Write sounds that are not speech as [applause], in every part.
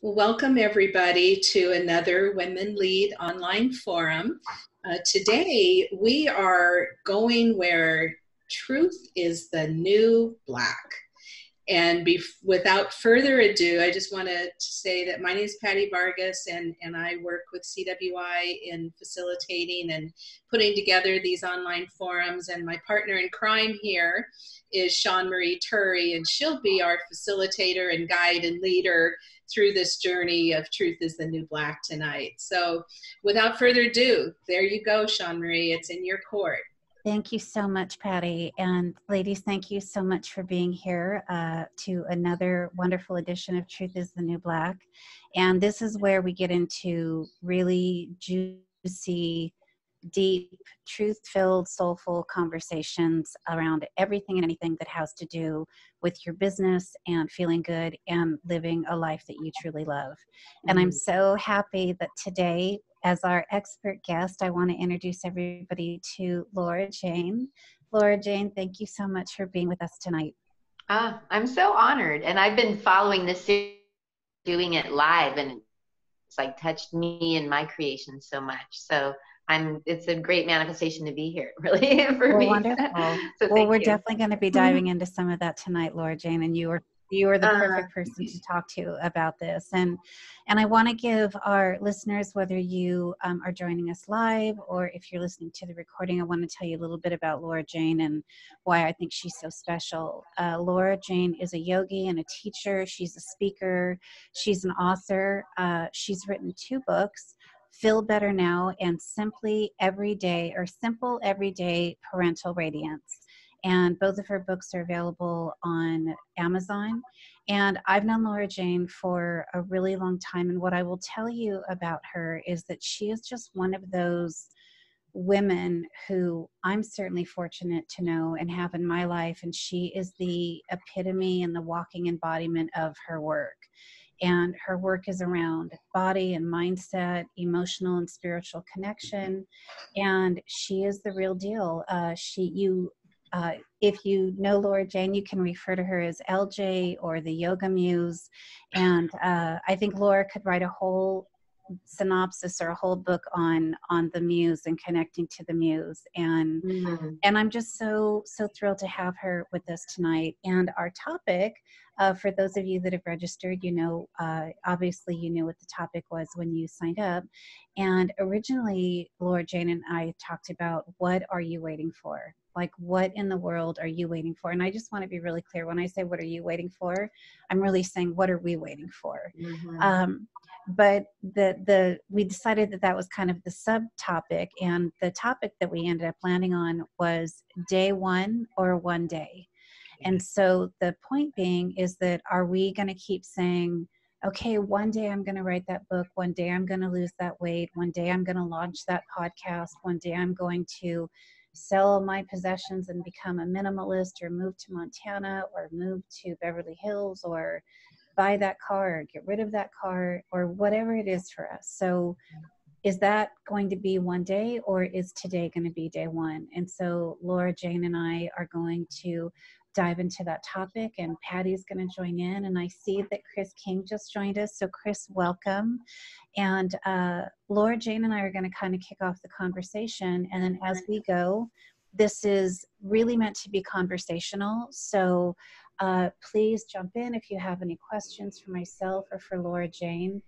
Welcome, everybody, to another Women Lead online forum. Uh, today, we are going where truth is the new black. And without further ado, I just want to say that my name is Patty Vargas, and, and I work with CWI in facilitating and putting together these online forums. And my partner in crime here is Shawn Marie Turi, and she'll be our facilitator and guide and leader through this journey of Truth is the New Black tonight. So, without further ado, there you go, Shawn Marie. It's in your court. Thank you so much, Patty. And ladies, thank you so much for being here uh, to another wonderful edition of Truth is the New Black. And this is where we get into really juicy, deep, truth filled, soulful conversations around everything and anything that has to do with your business and feeling good and living a life that you truly love. And I'm mm. so happy that today as our expert guest, I want to introduce everybody to Laura Jane. Laura Jane, thank you so much for being with us tonight. Ah, I'm so honored. And I've been following this series, doing it live, and it's like touched me and my creation so much. So I'm it's a great manifestation to be here, [laughs] really, for well, me. Wonderful. so well, we're you. definitely going to be diving mm-hmm. into some of that tonight, Laura Jane, and you are you are the uh-huh. perfect person to talk to about this and and i want to give our listeners whether you um, are joining us live or if you're listening to the recording i want to tell you a little bit about laura jane and why i think she's so special uh, laura jane is a yogi and a teacher she's a speaker she's an author uh, she's written two books feel better now and simply everyday or simple everyday parental radiance and both of her books are available on Amazon. And I've known Laura Jane for a really long time. And what I will tell you about her is that she is just one of those women who I'm certainly fortunate to know and have in my life. And she is the epitome and the walking embodiment of her work. And her work is around body and mindset, emotional and spiritual connection. And she is the real deal. Uh, she, you uh, if you know Laura Jane, you can refer to her as LJ or the Yoga Muse. And uh, I think Laura could write a whole synopsis or a whole book on on the muse and connecting to the muse. And mm-hmm. and i'm just so so thrilled to have her with us tonight. And our topic uh, for those of you that have registered you know uh, obviously you knew what the topic was when you signed up. And originally laura jane and i talked about what are you waiting for like what in the world are you waiting for? And i just want to be really clear when i say what are you waiting for? I'm really saying what are we waiting for? Mm-hmm. um, but the the we decided that that was kind of the subtopic and the topic that we ended up landing on was day one or one day. And so the point being is that are we going to keep saying okay one day i'm going to write that book one day i'm going to lose that weight one day i'm going to launch that podcast one day i'm going to sell my possessions and become a minimalist or move to Montana or move to Beverly Hills or buy that car or get rid of that car or whatever it is for us. So is that going to be one day or is today going to be day one? And so Laura Jane and I are going to dive into that topic and Patty's going to join in and I see that Chris King just joined us. So Chris welcome. And uh, Laura Jane and I are going to kind of kick off the conversation and then as we go this is really meant to be conversational. So uh, please jump in if you have any questions for myself or for Laura Jane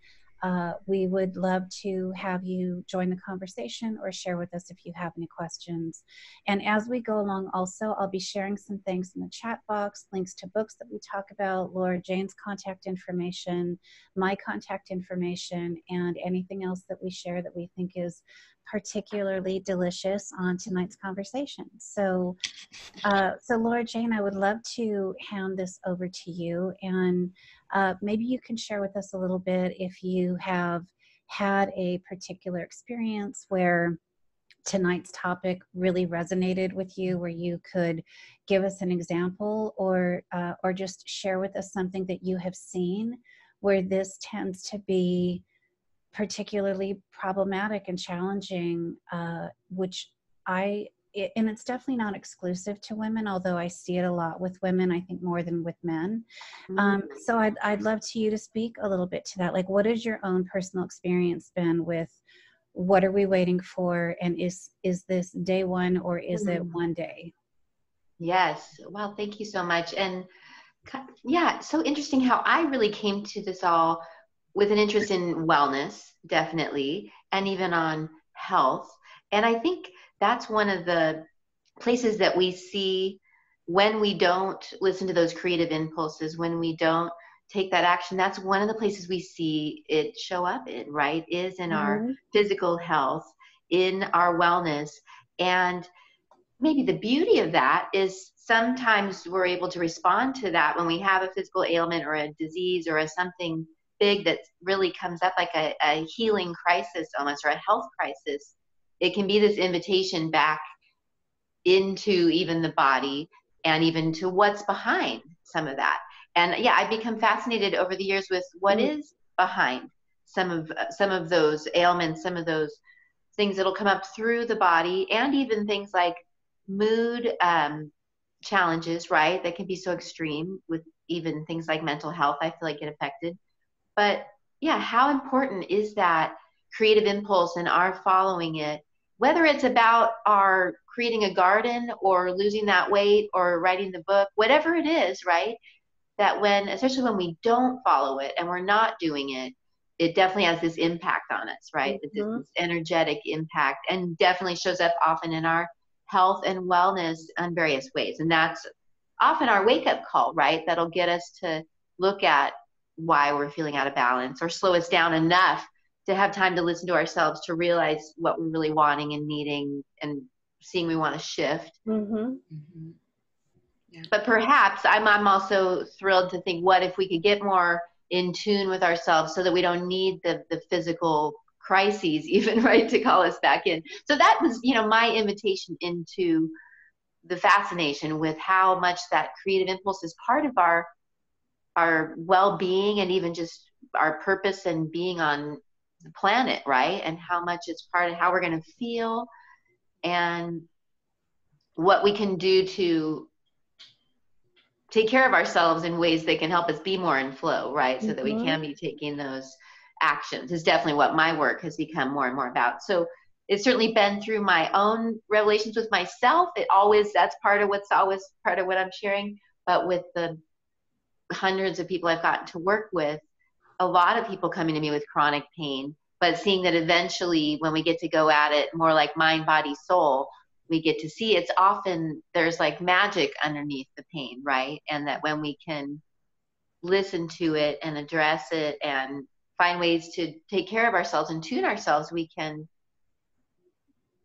uh, we would love to have you join the conversation or share with us if you have any questions. And as we go along, also, I'll be sharing some things in the chat box links to books that we talk about, Laura Jane's contact information, my contact information, and anything else that we share that we think is particularly delicious on tonight's conversation. So, uh, so Laura Jane, I would love to hand this over to you and uh, maybe you can share with us a little bit if you have had a particular experience where tonight's topic really resonated with you where you could give us an example or uh, or just share with us something that you have seen where this tends to be particularly problematic and challenging uh, which i it, and it's definitely not exclusive to women although i see it a lot with women i think more than with men. Um, mm-hmm. um, so I'd, I'd love to you to speak a little bit to that. Like what has your own personal experience been with what are we waiting for and is is this day one or is mm-hmm. it one day? Yes. Well thank you so much. And yeah so interesting how i really came to this all with an interest in wellness definitely and even on health. And i think that's one of the places that we see when we don't listen to those creative impulses, when we don't take that action, that's one of the places we see it show up in, right? Is in mm-hmm. our physical health, in our wellness. And maybe the beauty of that is sometimes we're able to respond to that when we have a physical ailment or a disease or a something big that really comes up like a, a healing crisis almost or a health crisis it can be this invitation back into even the body and even to what's behind some of that. And yeah i've become fascinated over the years with what mm. is behind some of some of those ailments some of those things that'll come up through the body and even things like mood um, challenges right? That can be so extreme with even things like mental health i feel like get affected. But yeah how important is that creative impulse and our following it whether it's about our creating a garden or losing that weight or writing the book, whatever it is, right? That when, especially when we don't follow it and we're not doing it, it definitely has this impact on us, right? Mm-hmm. This, energetic impact and definitely shows up often in our health and wellness in various ways. And that's often our wake up call, right? That'll get us to look at why we're feeling out of balance or slow us down enough to have time to listen to ourselves to realize what we're really wanting and needing and seeing we want to shift mm-hmm. Mm-hmm. Yeah. but perhaps I'm, I'm also thrilled to think what if we could get more in tune with ourselves so that we don't need the, the physical crises [laughs] even right to call us back in so that was you know my invitation into the fascination with how much that creative impulse is part of our our well-being and even just our purpose and being on the planet, right? And how much it's part of how we're going to feel and what we can do to take care of ourselves in ways that can help us be more in flow, right? So mm-hmm. that we mm-hmm. can be taking those actions is definitely what my work has become more and more about. So it's certainly been through my own revelations with myself. It always, that's part of what's always part of what I'm sharing. But with the hundreds of people I've gotten to work with, a lot of people coming to me with chronic pain, but seeing that eventually when we get to go at it more like mind, body, soul, we get to see it's often there's like magic underneath the pain, right? And that when we can listen to it and address it and find ways to take care of ourselves and tune ourselves, we can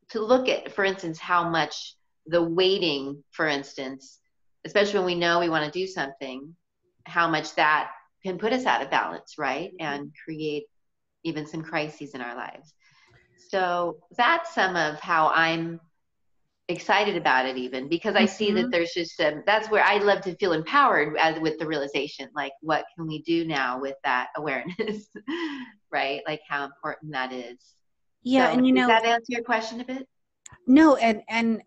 to look at, for instance, how much the waiting, for instance, especially when we know we want to do something, how much that can put us out of balance, right? Mm-hmm. And create even some crises in our lives. So that's some of how I'm excited about it even because I see that mm-hmm. there's just a, that's where I love to feel empowered as, with the realization like what can we do now with that awareness [laughs] right like how important that is yeah so, and you know that answer your question a bit no and and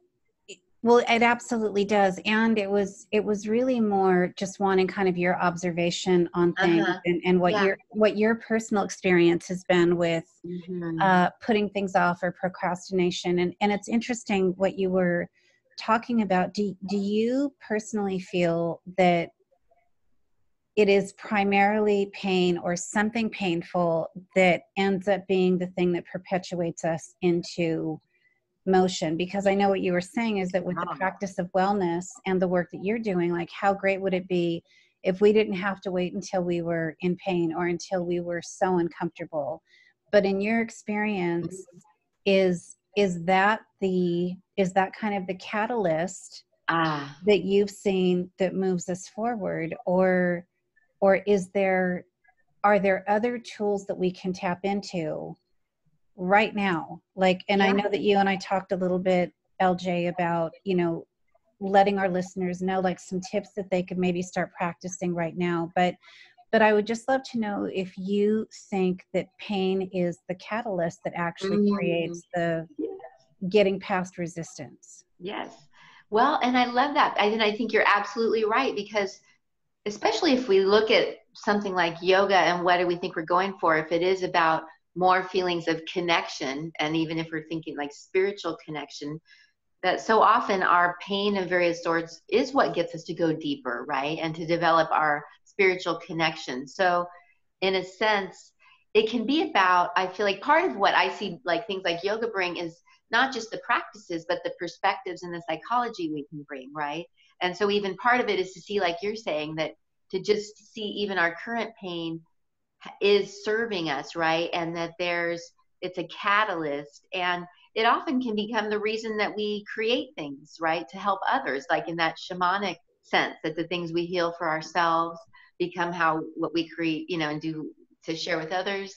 well, it absolutely does, and it was it was really more just wanting kind of your observation on things uh-huh. and, and what yeah. your what your personal experience has been with mm-hmm. uh, putting things off or procrastination. And and it's interesting what you were talking about. Do do you personally feel that it is primarily pain or something painful that ends up being the thing that perpetuates us into motion because i know what you were saying is that with the practice of wellness and the work that you're doing like how great would it be if we didn't have to wait until we were in pain or until we were so uncomfortable but in your experience mm-hmm. is is that the is that kind of the catalyst ah. that you've seen that moves us forward or or is there are there other tools that we can tap into right now like and yeah. i know that you and i talked a little bit lj about you know letting our listeners know like some tips that they could maybe start practicing right now but but i would just love to know if you think that pain is the catalyst that actually mm. creates the getting past resistance Yes. Well, and I love that. I, and I think you're absolutely right because, especially if we look at something like yoga and what do we think we're going for, if it is about more feelings of connection, and even if we're thinking like spiritual connection, that so often our pain of various sorts is what gets us to go deeper, right? And to develop our spiritual connection. So, in a sense, it can be about, I feel like part of what I see like things like yoga bring is not just the practices, but the perspectives and the psychology we can bring, right? And so, even part of it is to see, like you're saying, that to just see even our current pain is serving us, right? And that there's, it's a catalyst. And it often can become the reason that we create things, right? To help others, like in that shamanic sense, that the things we heal for ourselves become how what we create, you know, and do to share with others.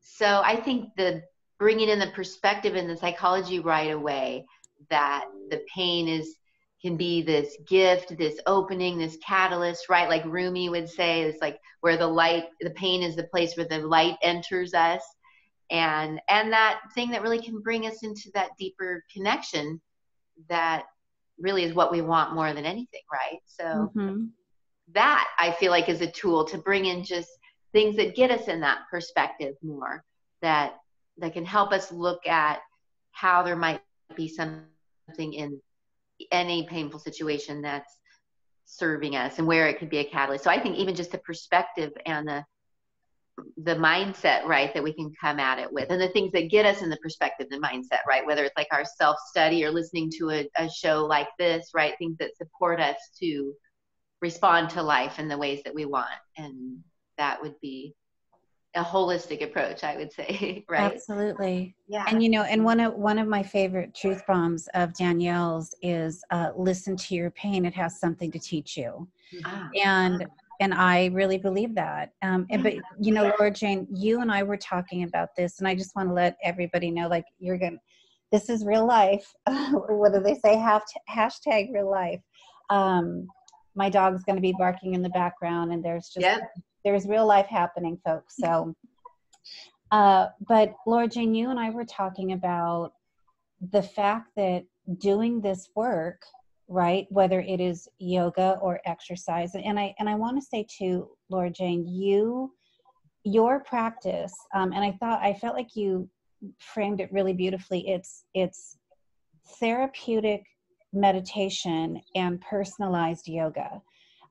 So I think the bringing in the perspective and the psychology right away that the pain is can be this gift, this opening, this catalyst, right? Like Rumi would say, it's like where the light, the pain is the place where the light enters us. And and that thing that really can bring us into that deeper connection that really is what we want more than anything, right? So mm-hmm. that I feel like is a tool to bring in just things that get us in that perspective more that that can help us look at how there might be something in any painful situation that's serving us and where it could be a catalyst. So I think even just the perspective and the the mindset, right, that we can come at it with, and the things that get us in the perspective and mindset, right, whether it's like our self study or listening to a, a show like this, right, things that support us to respond to life in the ways that we want. And that would be a holistic approach i would say [laughs] right? Absolutely. Yeah. And you know and one of one of my favorite truth bombs of danielle's is uh, listen to your pain. It has something to teach you. Ah. and and i really believe that. Um and but [laughs] you know laura jane you and i were talking about this and i just want to let everybody know like you're gonna this is real life. [laughs] What do they say hashtag real life. Um my dog's going to be barking in the background and there's just yep there's real life happening, folks. So, [laughs] uh, but Laura Jane, you and I were talking about the fact that doing this work, right, whether it is yoga or exercise, and I and I want to say to Laura Jane, you, your practice, um, and I thought I felt like you framed it really beautifully. It's it's therapeutic meditation and personalized yoga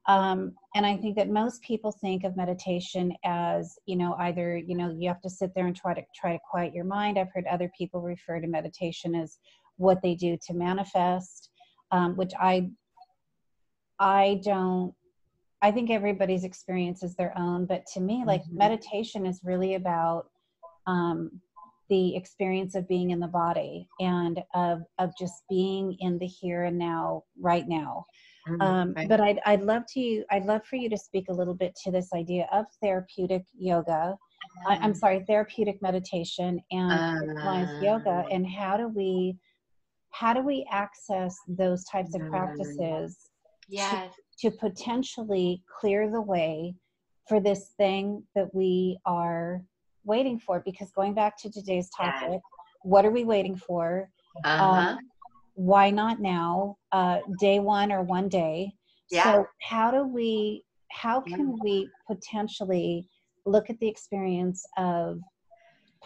um, and I think that most people think of meditation as, you know, either, you know, you have to sit there and try to try to quiet your mind. I've heard other people refer to meditation as what they do to manifest, um, which I, I don't. I think everybody's experience is their own, but to me, like mm-hmm. meditation is really about um, the experience of being in the body and of of just being in the here and now, right now. Mm-hmm. Um, But I'd, I'd love to, I'd love for you to speak a little bit to this idea of therapeutic yoga. I, am mm-hmm. sorry, therapeutic meditation and uh, yoga, and how do we, how do we access those types of practices? Yes. To, to potentially clear the way for this thing that we are waiting for. Because going back to today's topic, yes. what are we waiting for? Uh-huh. Um, why not now uh, day one or one day yeah. so how do we how can we potentially look at the experience of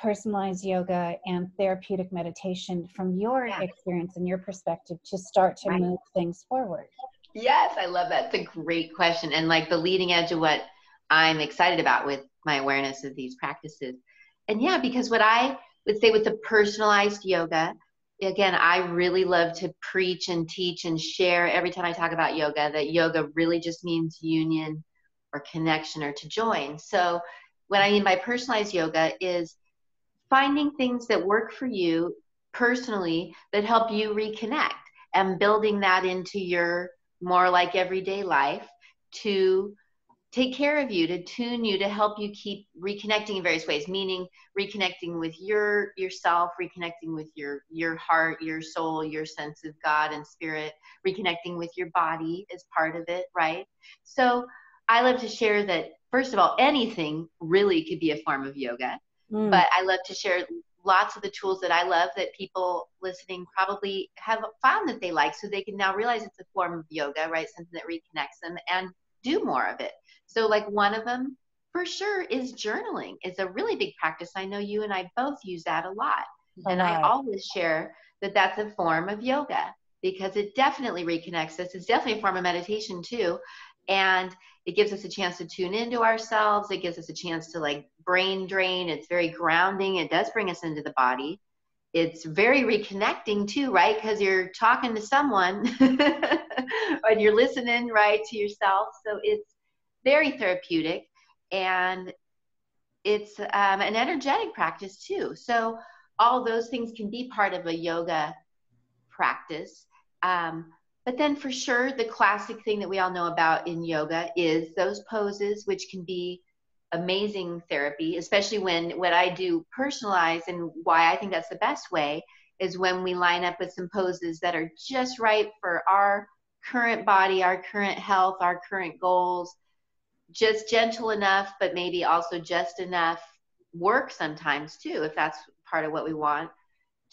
personalized yoga and therapeutic meditation from your yeah. experience and your perspective to start to right. move things forward yes i love that it's a great question and like the leading edge of what i'm excited about with my awareness of these practices and yeah because what i would say with the personalized yoga again, I really love to preach and teach and share every time I talk about yoga that yoga really just means union or connection or to join. So, what I mean by personalized yoga is finding things that work for you personally that help you reconnect and building that into your more like everyday life to take care of you to tune you to help you keep reconnecting in various ways meaning reconnecting with your yourself reconnecting with your your heart your soul your sense of god and spirit reconnecting with your body is part of it right so i love to share that first of all anything really could be a form of yoga mm. but i love to share lots of the tools that I love that people listening probably have found that they like, so they can now realize it's a form of yoga, right? Something that reconnects them and do more of it. So, like one of them for sure is journaling. It's a really big practice. I know you and I both use that a lot. and I always share that that's a form of yoga because it definitely reconnects us. It's definitely a form of meditation too. And it gives us a chance to tune into ourselves. It gives us a chance to like brain drain. It's very grounding. It does bring us into the body. It's very reconnecting too, right? Because you're talking to someone [laughs] and you're listening, right, to yourself. So it's very therapeutic and it's um, an energetic practice too. So all those things can be part of a yoga practice. Um, but then, for sure, the classic thing that we all know about in yoga is those poses, which can be amazing therapy, especially when what I do personalize and why I think that's the best way is when we line up with some poses that are just right for our current body, our current health, our current goals, just gentle enough, but maybe also just enough work sometimes too, if that's part of what we want,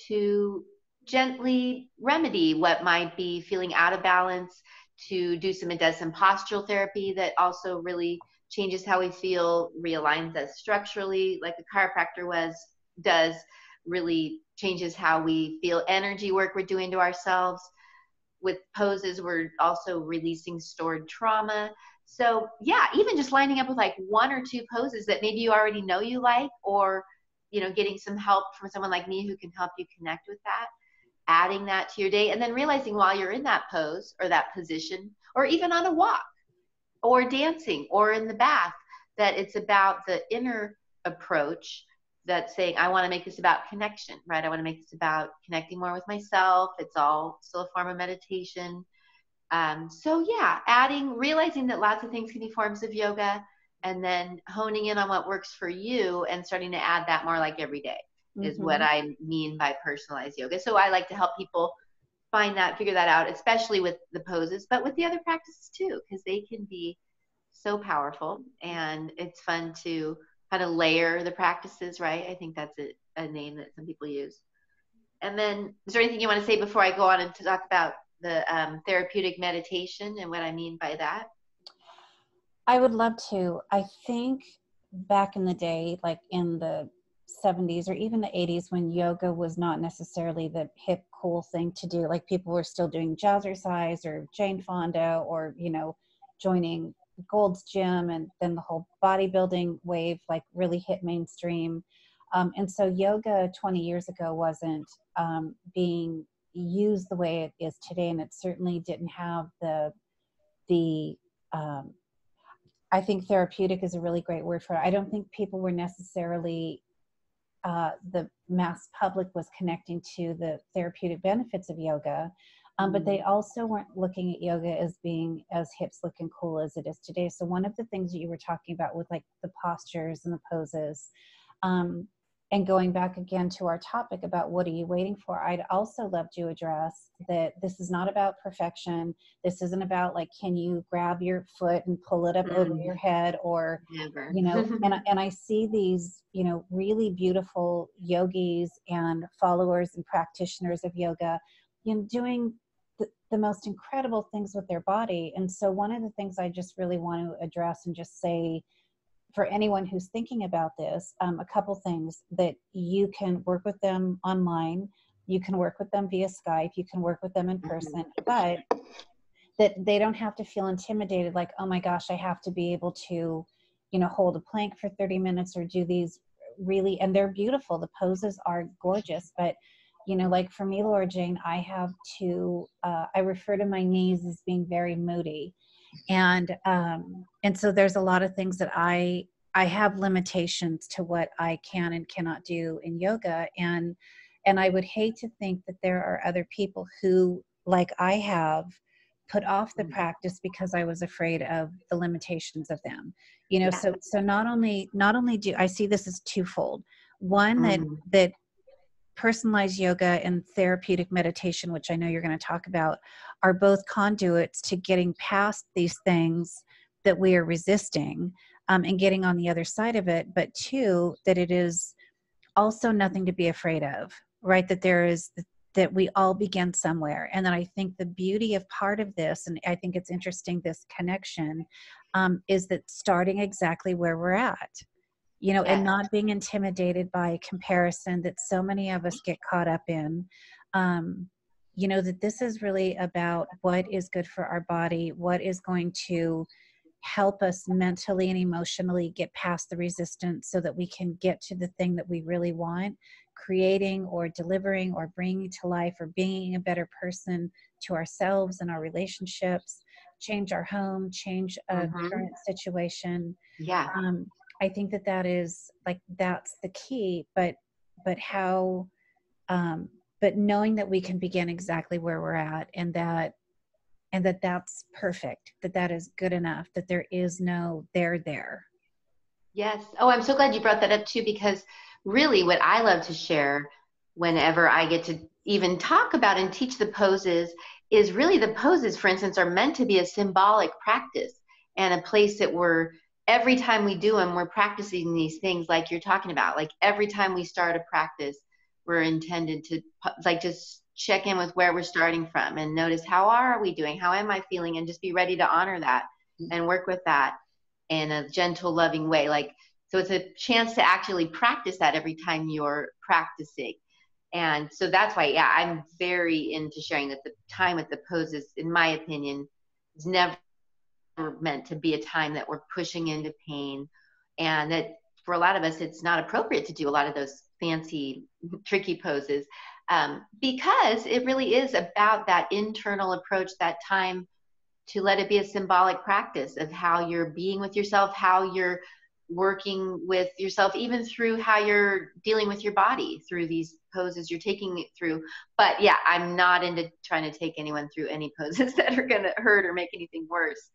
to gently remedy what might be feeling out of balance to do some it does some postural therapy that also really changes how we feel realigns us structurally like a chiropractor was does really changes how we feel energy work we're doing to ourselves. With poses we're also releasing stored trauma so yeah even just lining up with like one or two poses that maybe you already know you like or you know getting some help from someone like me who can help you connect with that adding that to your day and then realizing while you're in that pose or that position or even on a walk or dancing or in the bath that it's about the inner approach that's saying i want to make this about connection right? I want to make this about connecting more with myself. It's all still a form of meditation um, so yeah adding realizing that lots of things can be forms of yoga and then honing in on what works for you and starting to add that more like every day mm-hmm. is what I mean by personalized yoga. So I like to help people find that, figure that out, especially with the poses, but with the other practices too, because they can be so powerful and it's fun to kind of layer the practices, right? I think that's a, a name that some people use. And then, is there anything you want to say before I go on and to talk about the um, therapeutic meditation and what I mean by that? I would love to. I think back in the day, like in the 70s or even the 80s when yoga was not necessarily the hip cool thing to do like people were still doing jazzercise or jane fonda or you know joining gold's gym and then the whole bodybuilding wave like really hit mainstream um, and so yoga 20 years ago wasn't um, being used the way it is today and it certainly didn't have the the um, I think therapeutic is a really great word for it. I don't think people were necessarily uh, the mass public was connecting to the therapeutic benefits of yoga. Um, but they mm. also weren't looking at yoga as being as hip, looking cool as it is today. So one of the things that you were talking about with like the postures and the poses, um, and going back again to our topic about what are you waiting for i'd also love to address that this is not about perfection this isn't about like can you grab your foot and pull it up mm. over your head or Never. you know [laughs] and, and i see these you know really beautiful yogis and followers and practitioners of yoga you know doing the, the most incredible things with their body and so one of the things i just really want to address and just say for anyone who's thinking about this, um, a couple things that you can work with them online, you can work with them via Skype, you can work with them in person, but that they don't have to feel intimidated like, oh my gosh, I have to be able to, you know, hold a plank for 30 minutes or do these really, and they're beautiful. The poses are gorgeous, but you know, like for me, Laura Jane, I have to, uh, I refer to my knees as being very moody and um, and so there's a lot of things that i i have limitations to what i can and cannot do in yoga and and i would hate to think that there are other people who like i have put off the mm. practice because i was afraid of the limitations of them you know yeah. so so not only not only do i see this as twofold one that mm. that personalized yoga and therapeutic meditation, which I know you're going to talk about, are both conduits to getting past these things that we are resisting um, and getting on the other side of it. But two, that it is also nothing to be afraid of, right? That there is that we all begin somewhere. And then I think the beauty of part of this, and I think it's interesting, this connection, um, is that starting exactly where we're at, you know, and not being intimidated by comparison that so many of us get caught up in. Um, you know, that this is really about what is good for our body, what is going to help us mentally and emotionally get past the resistance so that we can get to the thing that we really want creating or delivering or bringing to life or being a better person to ourselves and our relationships change our home change a mm-hmm. current situation yeah um, i think that that is like that's the key but but how um, but knowing that we can begin exactly where we're at and that and that that's perfect that that is good enough that there is no there there. Yes. Oh i'm so glad you brought that up too because really what I love to share whenever I get to even talk about and teach the poses is really the poses, for instance, are meant to be a symbolic practice and a place that we're every time we do them, we're practicing these things like you're talking about. Like every time we start a practice, we're intended to like just check in with where we're starting from and notice how are we doing? How am I feeling? And just be ready to honor that mm-hmm. and work with that in a gentle, loving way. Like so it's a chance to actually practice that every time you're practicing. And so that's why, yeah, I'm very into sharing that the time with the poses, in my opinion, is never meant to be a time that we're pushing into pain. And that for a lot of us, it's not appropriate to do a lot of those fancy, tricky poses um, because it really is about that internal approach, that time to let it be a symbolic practice of how you're being with yourself, how you're working with yourself even through how you're dealing with your body through these poses you're taking it through but yeah i'm not into trying to take anyone through any poses [laughs] that are going to hurt or make anything worse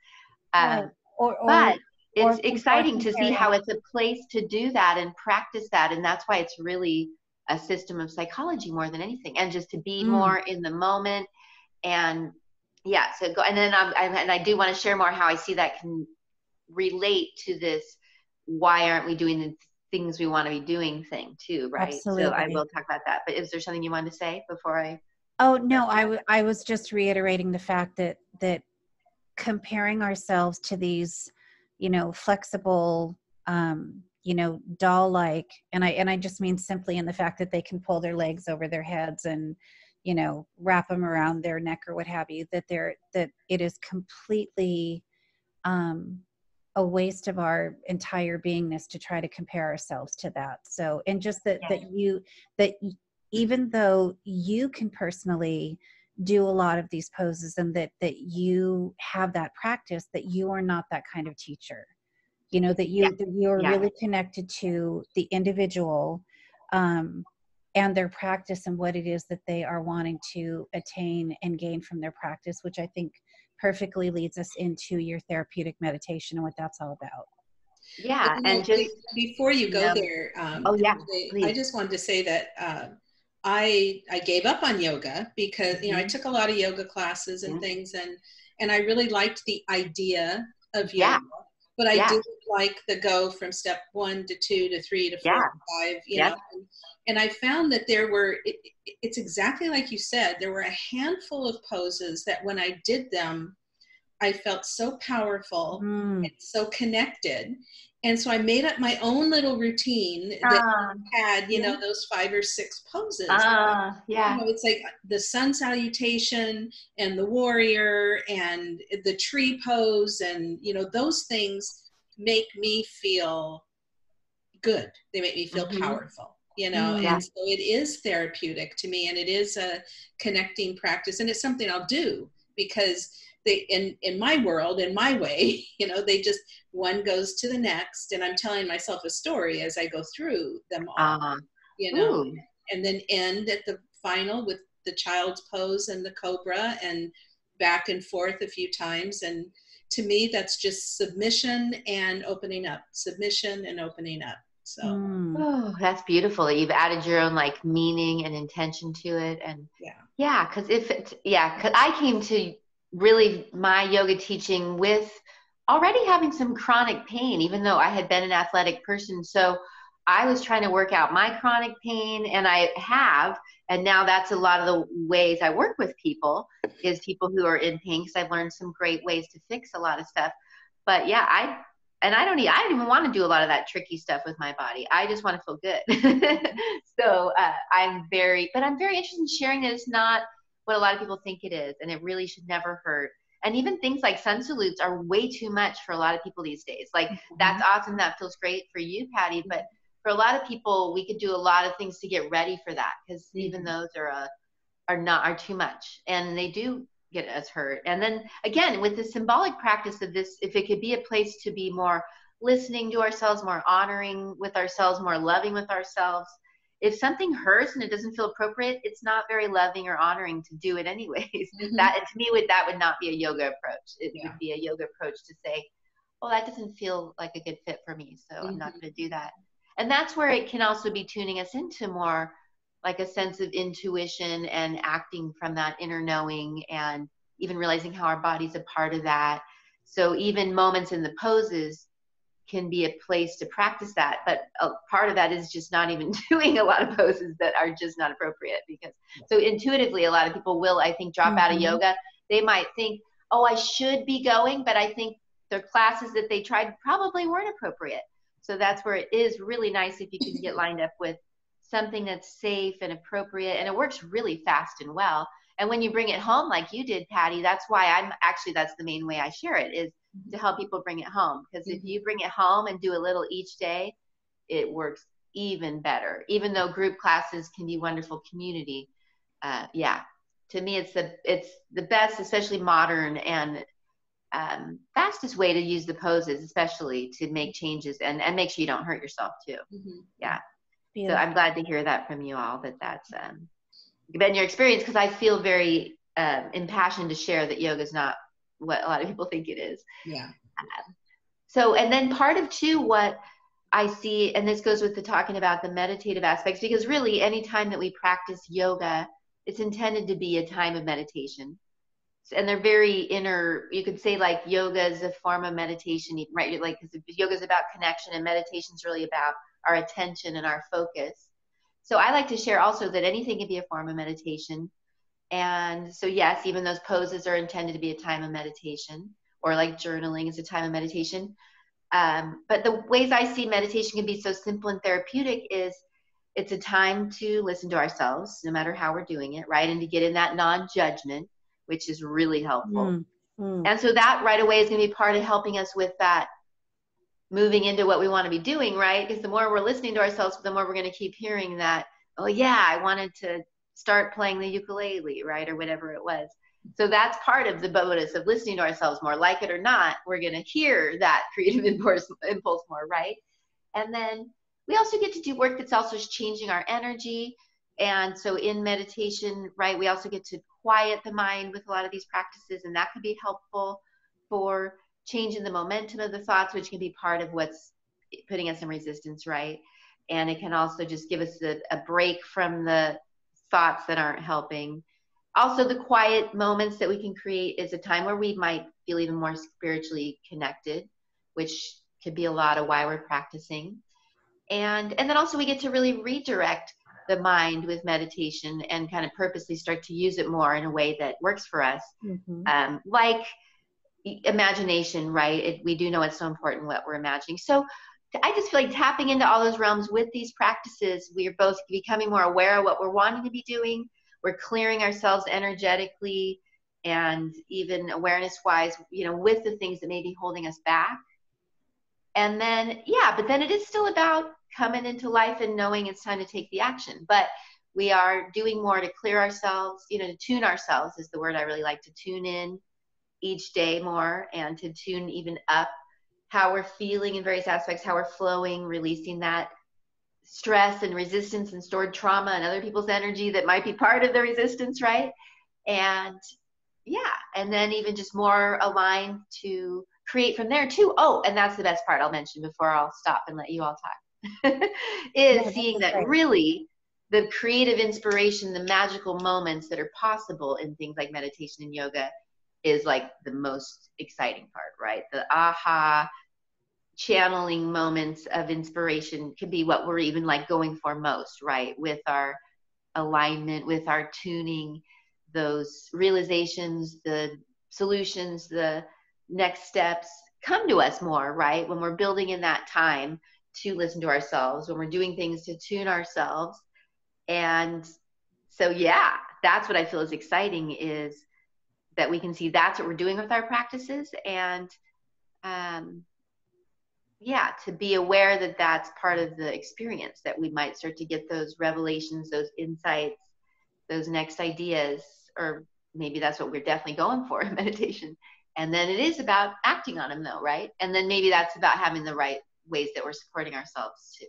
um, or, or, but it's exciting to see how it's a place to do that and practice that and that's why it's really a system of psychology more than anything and just to be mm. more in the moment and yeah so go and then I'm, I'm and i do want to share more how i see that can relate to this why aren't we doing the things we want to be doing thing too, right? Absolutely. So I will talk about that. But is there something you wanted to say before I? Oh no, I, w- I was just reiterating the fact that that comparing ourselves to these, you know, flexible, um, you know, doll-like, and I and I just mean simply in the fact that they can pull their legs over their heads and, you know, wrap them around their neck or what have you. That they're that it is completely um, a waste of our entire beingness to try to compare ourselves to that so and just that that you that even though you can personally do a lot of these poses and that that you have that practice that you are not that kind of teacher you know that you yeah. that you're yeah. really connected to the individual um, and their practice and what it is that they are wanting to attain and gain from their practice which i think perfectly leads us into your therapeutic meditation and what that's all about. Yeah, and just before you go you know, there, um, oh yeah, I, I, just wanted to say that uh, I I gave up on yoga because you know mm-hmm. I took a lot of yoga classes and mm-hmm. things, and and I really liked the idea of yoga. Yeah. But I yeah. didn't like the go from step one to two to three to four yeah. to five, you know. And, and I found that there were, it, it's exactly like you said, there were a handful of poses that when I did them, I felt so powerful mm. and so connected. And so I made up my own little routine that uh, had, you know, those five or six poses. Uh, yeah. You know, it's like the sun salutation and the warrior and the tree pose and, you know, those things make me feel good. They make me feel mm-hmm. powerful you know mm, yeah. and so it is therapeutic to me and it is a connecting practice and it's something i'll do because they in in my world in my way [laughs] you know they just one goes to the next and i'm telling myself a story as i go through them all uh-huh. you know Ooh. and then end at the final with the child's pose and the cobra and back and forth a few times and to me that's just submission and opening up submission and opening up so mm. oh, that's beautiful. That you've added your own like meaning and intention to it, and yeah, yeah. Because if it, yeah, because I came to really my yoga teaching with already having some chronic pain, even though I had been an athletic person. So I was trying to work out my chronic pain and I have and now that's a lot of the ways I work with people is people who are in pain because I've learned some great ways to fix a lot of stuff. But yeah, I and I don't even, I don't even want to do a lot of that tricky stuff with my body. I just want to feel good. [laughs] so uh, I'm very, but I'm very interested in sharing that it's not what a lot of people think it is, and it really should never hurt. And even things like sun salutes are way too much for a lot of people these days. Like mm-hmm. that's awesome. That feels great for you, Patty. But for a lot of people, we could do a lot of things to get ready for that because mm-hmm. even those are a, uh, are not are too much, and they do get us hurt. And then again, with the symbolic practice of this, if it could be a place to be more listening to ourselves, more honoring with ourselves, more loving with ourselves. If something hurts and it doesn't feel appropriate, it's not very loving or honoring to do it anyways. [laughs] Mm-hmm. That to me would that would not be a yoga approach. It yeah. would be a yoga approach to say, well, that doesn't feel like a good fit for me, so mm-hmm. I'm not mm-hmm. going to do that. And that's where it can also be tuning us into more like a sense of intuition and acting from that inner knowing and even realizing how our body's a part of that. So even moments in the poses can be a place to practice that. But a part of that is just not even [laughs] doing a lot of poses that are just not appropriate because so intuitively, a lot of people will, I think, drop mm-hmm. out of mm-hmm. yoga. They might think, oh, I should be going, but I think the classes that they tried probably weren't appropriate. So that's where it is really nice if you can get lined up with something that's safe and appropriate and it works really fast and well and when you bring it home like you did patty that's why i'm actually that's the main way i share it is to help people bring it home. Because if you bring it home and do a little each day it works even better. Even though group classes can be wonderful community uh, yeah. To me it's the it's the best especially modern and um, fastest way to use the poses especially to make changes and and make sure you don't hurt yourself too. Mm-hmm. yeah. Beautiful. So I'm glad to hear that from you all that that's um, been your experience because I feel very um, impassioned to share that yoga is not what a lot of people think it is. Yeah. Um, so, and then part of two, what I see, and this goes with the talking about the meditative aspects, because really, any time that we practice yoga, it's intended to be a time of meditation. And they're very inner, you could say like yoga is a form of meditation, right? Like, because yoga is about connection and meditation is really about our attention and our focus. So I like to share also that anything can be a form of meditation. And so, yes, even those poses are intended to be a time of meditation, or like journaling is a time of meditation. Um, but the ways I see meditation can be so simple and therapeutic is it's a time to listen to ourselves, no matter how we're doing it, right? And to get in that non judgment, which is really helpful. Mm, mm. And so that right away is going to be part of helping us with that moving into what we want to be doing, right? Because the more we're listening to ourselves, the more we're going to keep hearing that, oh, yeah, I wanted to start playing the ukulele, right? Or whatever it was. So that's part of the bonus of listening to ourselves more. Like it or not, we're going to hear that [laughs] creative impulse, impulse more, right? And then we also get to do work that's also changing our energy. And so in meditation, right, we also get to quiet the mind with a lot of these practices, and that can be helpful for changing the momentum of the thoughts, which can be part of what's putting us in resistance, right? And it can also just give us a, a break from the thoughts that aren't helping. Also, the quiet moments that we can create is a time where we might feel even more spiritually connected, which could be a lot of why we're practicing. And and then also we get to really redirect the mind with meditation and kind of purposely start to use it more in a way that works for us. Mm-hmm. Um, like imagination, right? It, we do know it's so important what we're imagining. So I just feel like tapping into all those realms with these practices, we are both becoming more aware of what we're wanting to be doing. We're clearing ourselves energetically and even awareness wise, you know, with the things that may be holding us back. And then, yeah, but then it is still about coming into life and knowing it's time to take the action. But we are doing more to clear ourselves, you know, to tune ourselves is the word I really like to tune in each day more and to tune even up how we're feeling in various aspects, how we're flowing, releasing that stress and resistance and stored trauma and other people's energy that might be part of the resistance, right? And yeah, and then even just more aligned to create from there too. Oh, and that's the best part I'll mention before I'll stop and let you all talk. [laughs] is yeah, seeing that great. really the creative inspiration, the magical moments that are possible in things like meditation and yoga is like the most exciting part, right? The aha, channeling moments of inspiration can be what we're even like going for most, right? With our alignment, with our tuning, those realizations, the solutions, the next steps come to us more, right? When we're building in that time to listen to ourselves, when we're doing things to tune ourselves. And so, yeah, that's what I feel is exciting is that we can see that's what we're doing with our practices. And, um, yeah, to be aware that that's part of the experience, that we might start to get those revelations, those insights, those next ideas, or maybe that's what we're definitely going for in [laughs] meditation. And then it is about acting on them, though, right? And then maybe that's about having the right ways that we're supporting ourselves to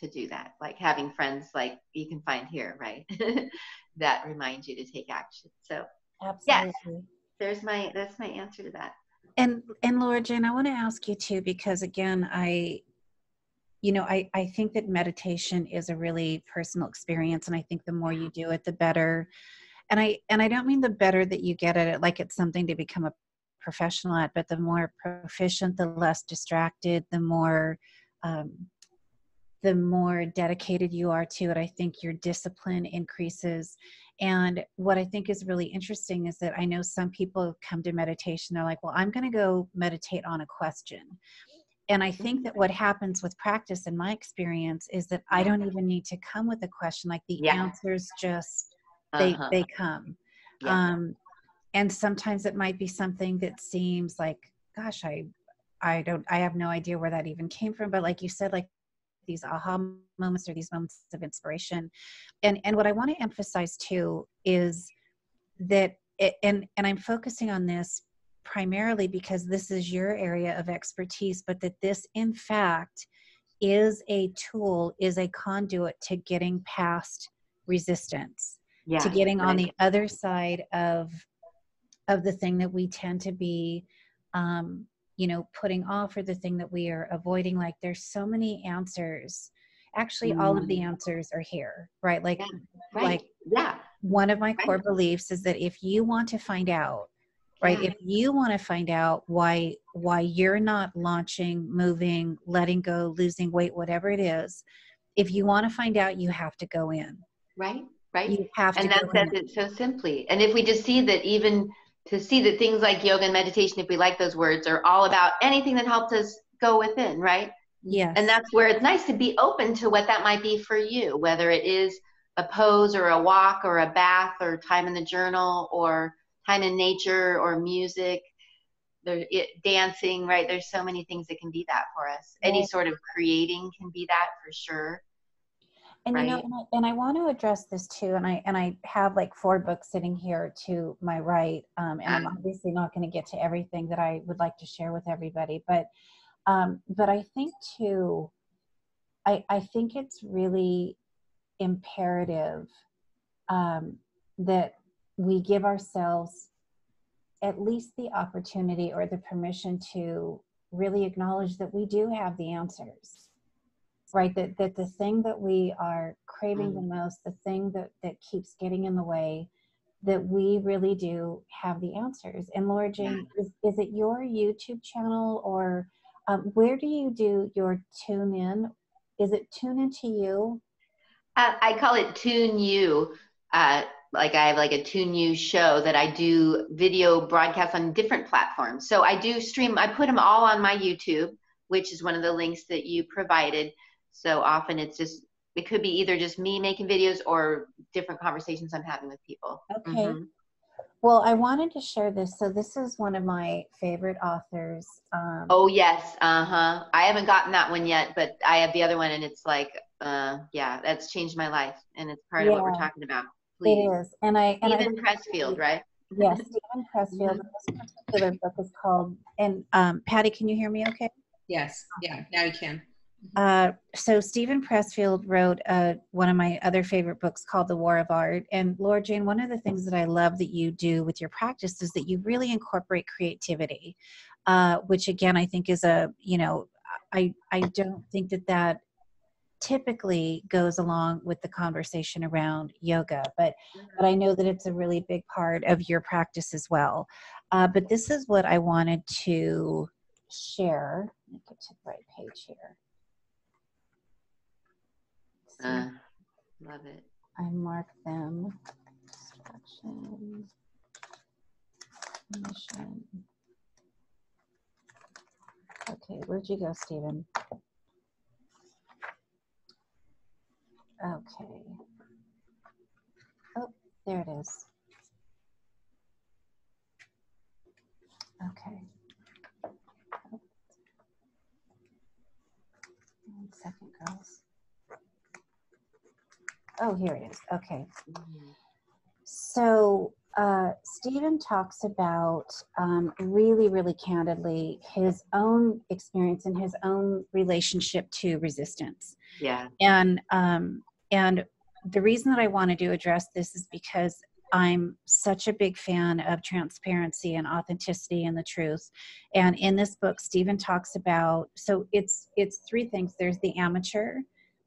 to do that, like having friends like you can find here, right? [laughs] that remind you to take action. So, Absolutely. yes, there's my that's my answer to that and and laura jane i want to ask you too because again i you know i i think that meditation is a really personal experience and i think the more you do it the better. And i and i don't mean the better that you get at it like it's something to become a professional at but the more proficient the less distracted the more um, the more dedicated you are to it i think your discipline increases and what I think is really interesting is that I know some people come to meditation, they're like, well, I'm going to go meditate on a question. And I think that what happens with practice, in my experience, is that I don't even need to come with a question. Like the yeah. answers just they uh-huh. they come. Yeah. Um, and sometimes it might be something that seems like, gosh, I I don't I have no idea where that even came from. But like you said, like these aha moments or these moments of inspiration and and what i want to emphasize too is that it, and and i'm focusing on this primarily because this is your area of expertise but that this in fact is a tool is a conduit to getting past resistance yeah, to getting right. on the other side of of the thing that we tend to be um, you know putting off or the thing that we are avoiding like there's so many answers actually mm. all of the mm. answers are here right like yeah. Right. like yeah one of my right. core beliefs is that if you want to find out right yeah. if you want to find out why why you're not launching moving letting go losing weight whatever it is if you want to find out you have to go in right right you have and to and that says it so simply and if we just see that even to see that things like yoga and meditation, if we like those words, are all about anything that helps us go within, right? Yes. And that's where it's nice to be open to what that might be for you, whether it is a pose or a walk or a bath or time in the journal or time in nature or music, there, it, dancing, right? There's so many things that can be that for us. Any sort of creating can be that for sure and right. you know and I, and I, want to address this too and i and i have like four books sitting here to my right um, and i'm obviously not going to get to everything that i would like to share with everybody but um, but i think too i i think it's really imperative um, that we give ourselves at least the opportunity or the permission to really acknowledge that we do have the answers right that, that the thing that we are craving the mm. most the thing that that keeps getting in the way that we really do have the answers. And laura jane is, is it your youtube channel or um, where do you do your tune in? Is it tune into you? Uh, i call it tune you. Uh, like i have like a tune you show that i do video broadcasts on different platforms. So i do stream i put them all on my youtube which is one of the links that you provided so often it's just it could be either just me making videos or different conversations I'm having with people. Okay. Mm-hmm. Well, I wanted to share this. So this is one of my favorite authors. Um, oh yes, uh huh. I haven't gotten that one yet, but I have the other one, and it's like, uh, yeah, that's changed my life, and it's part yeah, of what we're talking about. Please. It is, and I and Steven I, Pressfield, right? Yes, Steven Pressfield. Mm-hmm. This particular book is called. And um, Patty, can you hear me? Okay. Yes. Yeah. Now you can. Uh, so Steven Pressfield wrote uh, one of my other favorite books called The War of Art. And Laura Jane, one of the things that I love that you do with your practice is that you really incorporate creativity, uh, which again I think is a you know I I don't think that that typically goes along with the conversation around yoga, but but I know that it's a really big part of your practice as well. Uh, but this is what I wanted to share Let me get to the right page here. Uh, love it. I mark them. Mission. Okay, where'd you go, Steven? Okay. Oh, there it is. Okay. One second, girls. Oh, here it is. Okay. Mm-hmm. So, uh, Steven talks about um, really, really candidly his own experience and his own relationship to resistance. Yeah. And um, and the reason that I wanted to address this is because I'm such a big fan of transparency and authenticity and the truth. And in this book, Steven talks about so it's it's three things. There's the amateur,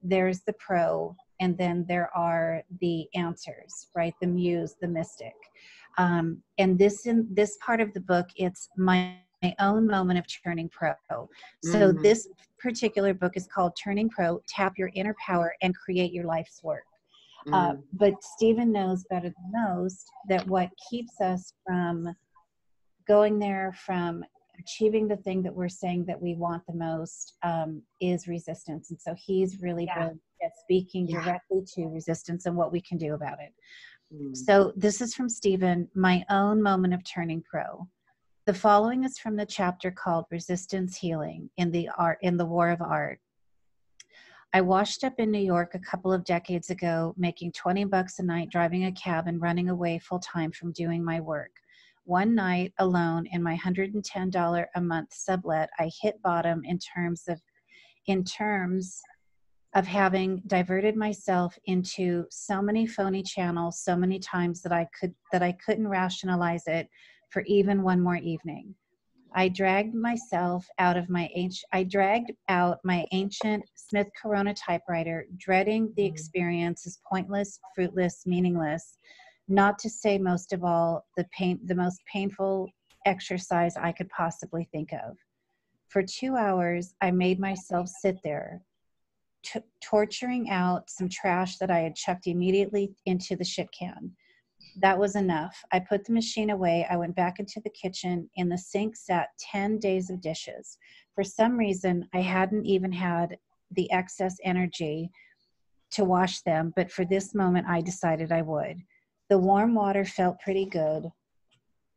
there's the pro, and then there are the answers, right? The muse, the mystic. Um, and this in this part of the book, it's my my own moment of turning pro. So mm-hmm. this particular book is called Turning Pro: Tap Your Inner Power and Create Your Life's Work. Uh, mm. Uh, but Steven knows better than most that what keeps us from going there, from achieving the thing that we're saying that we want the most, um, is resistance. And so he's really yeah. good at speaking yeah. directly to resistance and what we can do about it. Mm. So this is from Steven, my own moment of turning pro. The following is from the chapter called Resistance Healing in the art in the War of Art. I washed up in New York a couple of decades ago, making 20 bucks a night driving a cab and running away full time from doing my work. One night alone in my $110 a month sublet, I hit bottom in terms of in terms of having diverted myself into so many phony channels so many times that I could that I couldn't rationalize it for even one more evening. I dragged myself out of my ancient, I dragged out my ancient Smith Corona typewriter, dreading the mm-hmm. experience as pointless, fruitless, meaningless, not to say most of all, the pain, the most painful exercise I could possibly think of. For two hours, I made myself sit there, t- torturing out some trash that I had chucked immediately into the shit can that was enough. I put the machine away. I went back into the kitchen. In the sink sat 10 days of dishes. For some reason, I hadn't even had the excess energy to wash them, but for this moment, I decided I would. The warm water felt pretty good.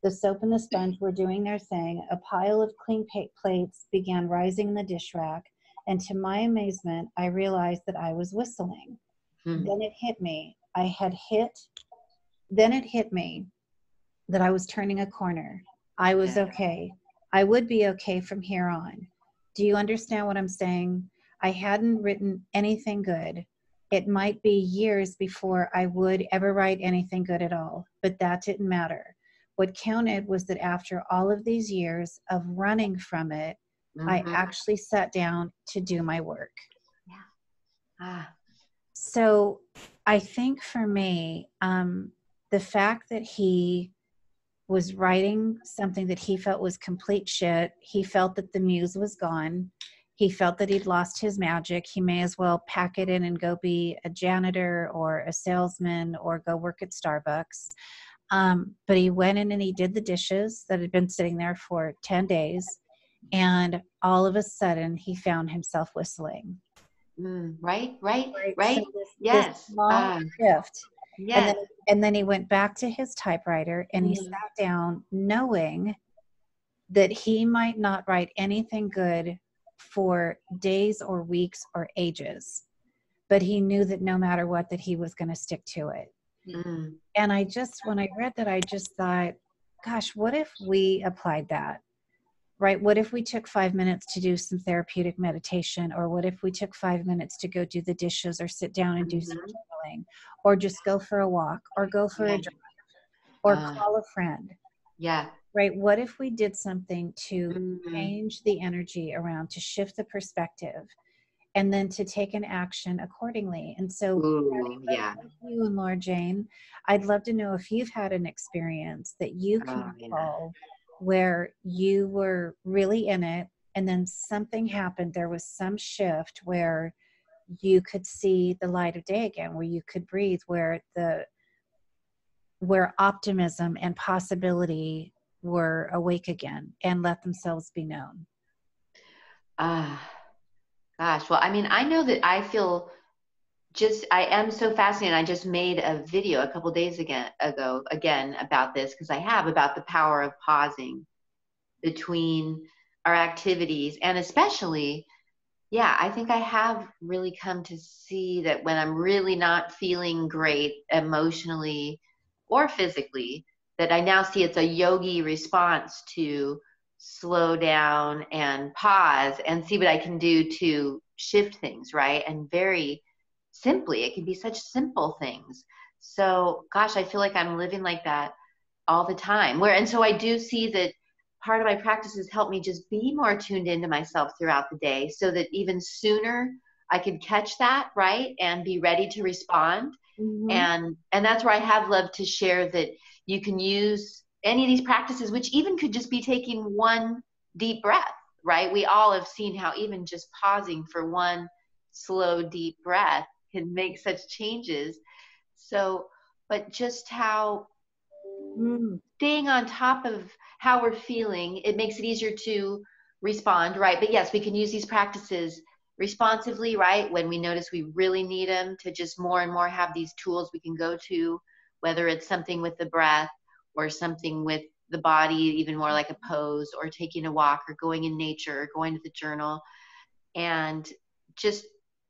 The soap and the sponge were doing their thing. A pile of clean plates began rising in the dish rack, and to my amazement, I realized that I was whistling. Mm-hmm. Then it hit me. I had hit then it hit me that I was turning a corner. I was okay. I would be okay from here on. Do you understand what I'm saying? I hadn't written anything good. It might be years before I would ever write anything good at all, but that didn't matter. What counted was that after all of these years of running from it, mm-hmm. I actually sat down to do my work. Yeah. Ah. So I think for me, um, the fact that he was writing something that he felt was complete shit, he felt that the muse was gone. He felt that he'd lost his magic. He may as well pack it in and go be a janitor or a salesman or go work at Starbucks. Um, but he went in and he did the dishes that had been sitting there for 10 days. And all of a sudden, he found himself whistling. Mm, right, right, right. right. So this, yes. This uh, shift Yes. And then, and then he went back to his typewriter and he mm-hmm. sat down knowing that he might not write anything good for days or weeks or ages but he knew that no matter what that he was going to stick to it mm. and i just when i read that i just thought gosh what if we applied that right? What if we took five minutes to do some therapeutic meditation? Or what if we took five minutes to go do the dishes or sit down and do mm-hmm. some journaling? Or just go for a walk or go for yeah. a drive or uh, call a friend yeah. right? What if we did something to mm-hmm. change the energy around to shift the perspective and then to take an action accordingly? And so Ooh, yeah. you and laura jane. I'd love to know if you've had an experience that you can oh, recall yeah. Where you were really in it and then something happened there was some shift where you could see the light of day again where you could breathe where the where optimism and possibility were awake again and let themselves be known. Ah gosh. Well i mean i know that i feel just i am so fascinated. I just made a video a couple days again ago again about this because i have about the power of pausing between our activities. And especially yeah i think i have really come to see that when i'm really not feeling great emotionally or physically that i now see it's a yogi response to slow down and pause and see what i can do to shift things right? And very simply it can be such simple things so gosh i feel like i'm living like that all the time where and so i do see that part of my practices help me just be more tuned into myself throughout the day so that even sooner I could catch that, right? And be ready to respond. Mm-hmm. And and that's where I have loved to share that you can use any of these practices, which even could just be taking one deep breath, right? We all have seen how even just pausing for one slow, deep breath can make such changes. So, but just how mm. staying on top of how we're feeling, it makes it easier to respond, right? But yes, we can use these practices responsively, right? When we notice we really need them to just more and more have these tools we can go to, whether it's something with the breath or something with the body, even more like a pose, or taking a walk, or going in nature, or going to the journal. And just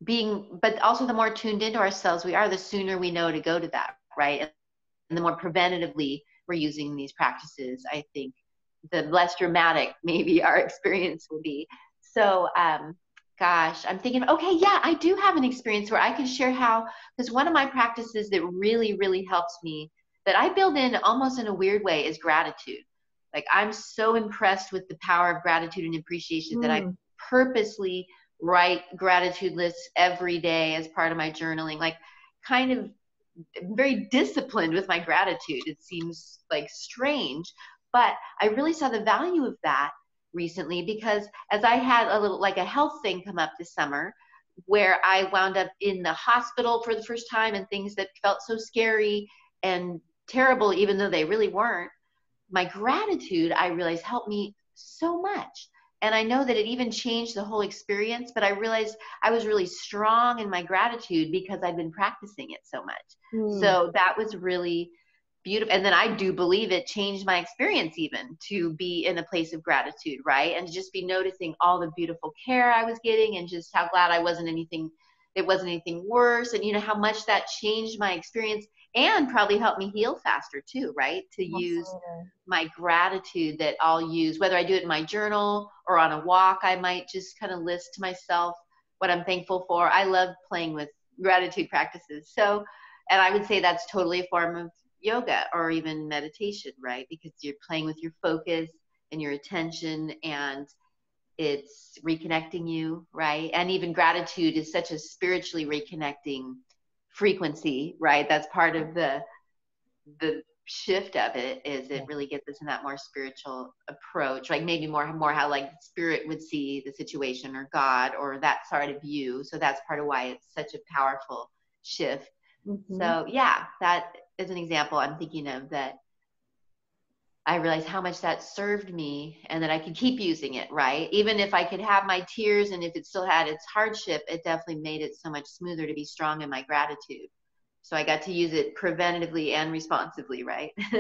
being, but also the more tuned into ourselves we are, the sooner we know to go to that, right? And the more preventatively we're using these practices, I think the less dramatic [laughs] maybe our experience will be. So, um, gosh, I'm thinking, okay, yeah, I do have an experience where I can share how, because one of my practices that really, really helps me that I build in almost in a weird way is gratitude. Like, I'm so impressed with the power of gratitude and appreciation mm. that I mm. purposely write gratitude lists every day as part of my journaling. Like, kind of very disciplined with my gratitude. It seems like strange, but I really saw the value of that recently because as I had a little like a health thing come up this summer where I wound up in the hospital for the first time and things that felt so scary and terrible, even though they really weren't, my gratitude, I realized, helped me so much. And I know that it even changed the whole experience, but I realized I was really strong in my gratitude because I'd been practicing it so much. Mm. So that was really beautiful and then i do believe it changed my experience even to be in a place of gratitude right and to just be noticing all the beautiful care i was getting and just how glad i wasn't anything it wasn't anything worse and you know how much that changed my experience and probably helped me heal faster too right to use my gratitude that i'll use whether i do it in my journal or on a walk i might just kind of list to myself what i'm thankful for i love playing with gratitude practices so and i would say that's totally a form of yoga or even meditation, right? Because you're playing with your focus and your attention and it's reconnecting you, right? And even gratitude is such a spiritually reconnecting frequency, right? That's part of the the shift of it is it really gets us in that more spiritual approach like maybe more more how like spirit would see the situation or god or that side of you so that's part of why it's such a powerful shift mm-hmm. so yeah that is an example I'm thinking of that I realized how much that served me and that I could keep using it, right? Even if I could have my tears and if it still had its hardship, it definitely made it so much smoother to be strong in my gratitude. So I got to use it preventatively and responsively, right? [laughs]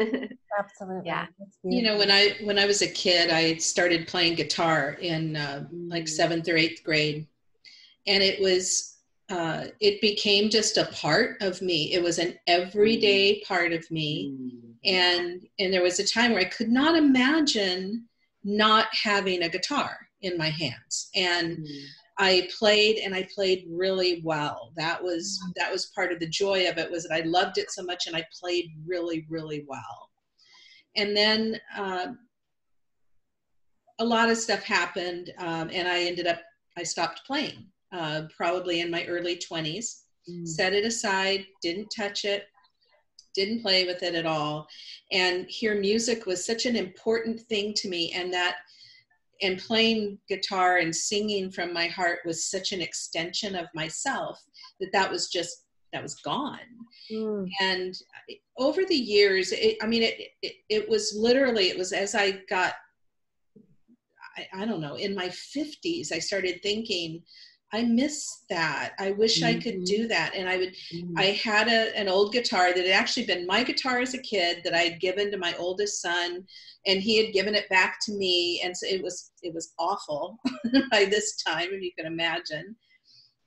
Absolutely. Yeah. You know, when I when I was a kid, I started playing guitar in uh, like mm. seventh or eighth grade, and it was uh, it became just a part of me. It was an everyday mm. part of me, mm. And and there was a time where I could not imagine not having a guitar in my hands, and mm. I played and I played really well. That was that was part of the joy of it was that I loved it so much and I played really really well. And then uh, a lot of stuff happened, um, and I ended up I stopped playing uh, probably in my early 20s. Mm. Set it aside, didn't touch it, didn't play with it at all. And here, music was such an important thing to me, and that and playing guitar and singing from my heart was such an extension of myself that that was just that was gone mm. and over the years it, i mean it, it, it was literally it was as i got I, I don't know in my 50s i started thinking I miss that. I wish mm-hmm. I could mm-hmm. do that. And I would, mm-hmm. I had a, an old guitar that had actually been my guitar as a kid that I had given to my oldest son, and he had given it back to me. And so it was, it was awful [laughs] by this time, if you can imagine.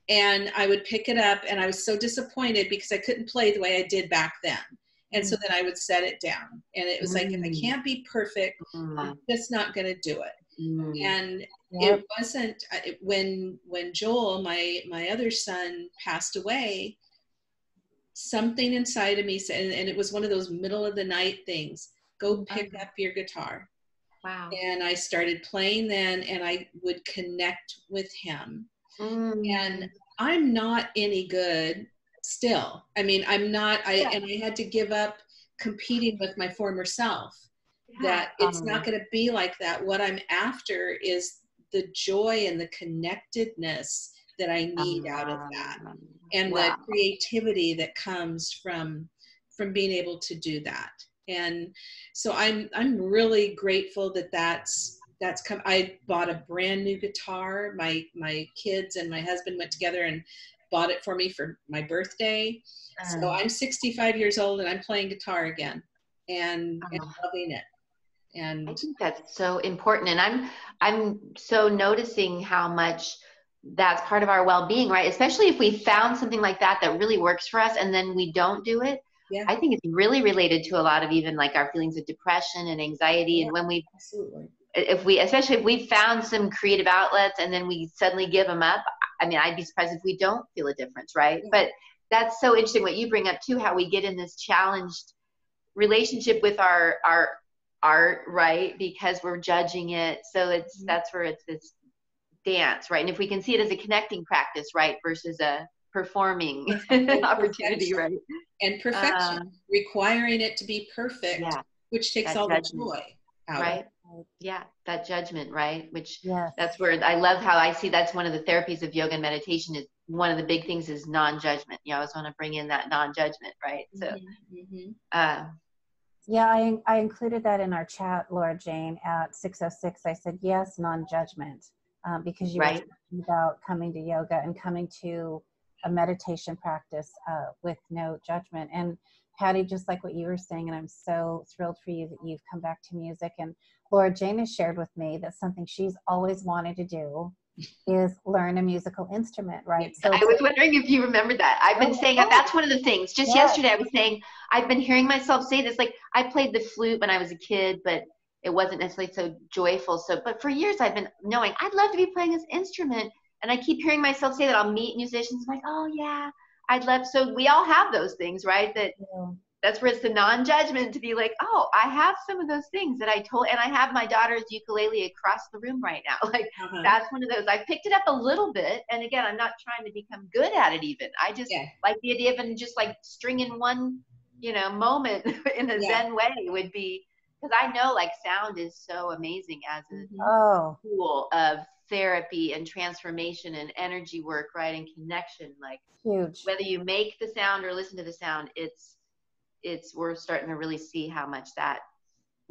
And I would pick it up, and I was so disappointed because I couldn't play the way I did back then. And mm-hmm. so then I would set it down, and it was like, if I mm. can't be perfect, I'm mm-hmm. just not going to do it. Mm. And yep. it wasn't when when Joel, my my other son, passed away. Something inside of me said, and, and it was one of those middle of the night things. Go pick up your guitar. Wow. And I started playing then, and I would connect with him. Mm. And I'm not any good still. I mean, I'm not. I yeah. and I had to give up competing with my former self that it's not going to be like that. What I'm after is the joy and the connectedness that I need out of that um, and wow. the creativity that comes from from being able to do that. And so I'm I'm really grateful that that's that's come I bought a brand new guitar. My my kids and my husband went together and bought it for me for my birthday. Uh, so I'm 65 years old and I'm playing guitar again and, uh, and loving it and i think that's so important and i'm i'm so noticing how much that's part of our well-being right especially if we found something like that that really works for us and then we don't do it yeah. i think it's really related to a lot of even like our feelings of depression and anxiety yeah, and when we absolutely if we especially if we found some creative outlets and then we suddenly give them up i mean i'd be surprised if we don't feel a difference right yeah. but that's so interesting what you bring up too how we get in this challenged relationship with our our art right because we're judging it so it's mm-hmm. that's where it's this dance right and if we can see it as a connecting practice right versus a performing [laughs] opportunity right and perfection uh, requiring it to be perfect yeah, which takes all judgment, the joy out right yeah that judgment right which yes. that's where i love how i see that's one of the therapies of yoga and meditation is one of the big things is non-judgment you always want to bring in that non-judgment right so mm-hmm. mm-hmm. uh, yeah, I, I included that in our chat, Laura Jane, at 606. I said, yes, non judgment, um, because you right. were talking about coming to yoga and coming to a meditation practice uh, with no judgment. And Patty, just like what you were saying, and I'm so thrilled for you that you've come back to music. And Laura Jane has shared with me that something she's always wanted to do is learn a musical instrument, right? So I was wondering if you remember that. I've been oh, saying that that's one of the things. Just yes. yesterday I was saying I've been hearing myself say this like I played the flute when I was a kid, but it wasn't necessarily so joyful. So but for years I've been knowing I'd love to be playing this instrument and I keep hearing myself say that I'll meet musicians I'm like, "Oh yeah, I'd love." So we all have those things, right? That yeah that's where it's the non-judgment to be like oh i have some of those things that i told and i have my daughter's ukulele across the room right now [laughs] like uh-huh. that's one of those i picked it up a little bit and again i'm not trying to become good at it even i just yeah. like the idea of even just like stringing one you know moment [laughs] in a yeah. zen way would be because i know like sound is so amazing as a mm-hmm. oh. tool of therapy and transformation and energy work right and connection like huge whether you make the sound or listen to the sound it's it's we're starting to really see how much that